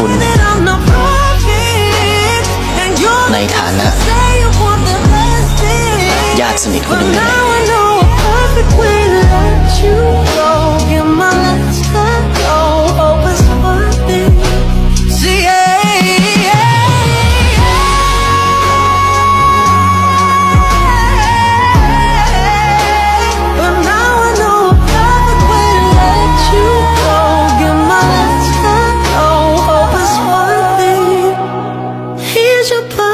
คุณ ในฐานะ ญาติสนิทคนหนึ่งนั่นเอง such a